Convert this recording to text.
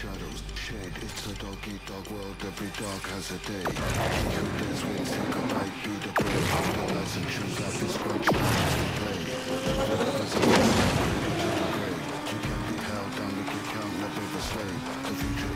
shadows shade It's a doggy dog world, every dog has a day. He who dares win, seek a might be the brave. The lies and choose life is the down to play. As a to the grave You can be held down, look can count, never the slave